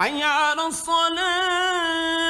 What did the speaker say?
حي على الصلاة.